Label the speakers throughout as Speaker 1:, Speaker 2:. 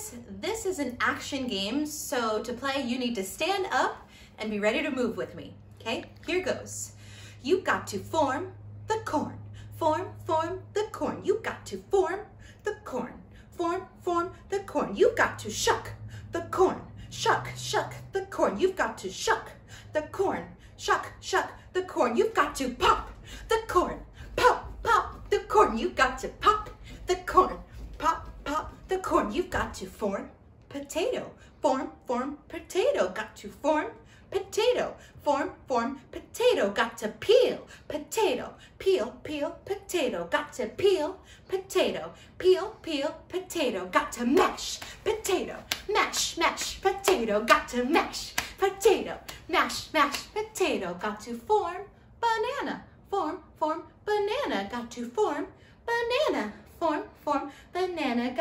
Speaker 1: guys, this is an action game, so to play you need to stand up and be ready to move with me. Okay, here goes. You got to form the corn. Form, form the corn. You got to form the corn. Form, form the corn. You got to shuck the corn. Shuck, shuck the corn. You've got to shuck the corn. Shuck, shuck the corn. You've got to pop the corn. Pop, pop the corn. You've got to pop the corn. Pop the corn. You've got to form potato. Form, form potato. Got to form potato. Form, form, potato. Got to peel, potato. Peel, peel, potato. Got to peel, potato. Peel, peel, potato. Got to mash, potato. Mash, mash, potato. Got to mash, potato. Mash, mash, potato. Got to form, banana. Form, form, banana. Got to form, banana. Form, form.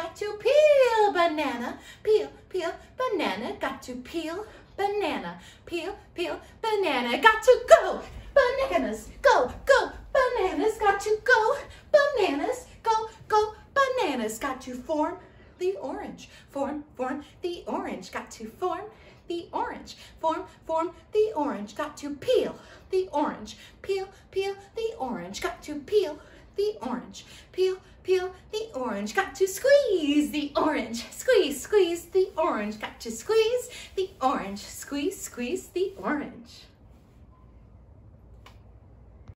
Speaker 1: Got to peel, banana. Peel, peel, banana. Got to peel, banana. Peel, peel, banana. Got to go. Bananas, go, go. Bananas, got to go. Bananas, go, go. Bananas, got to form the orange. Form, form the orange. Got to form the orange. Form, form the orange. Got to peel the orange. Peel, peel the orange. Got to peel the orange. Peel, peel the orange. Got to squeeze the orange. Squeeze, squeeze the orange. Got to squeeze the orange. Squeeze, squeeze the orange.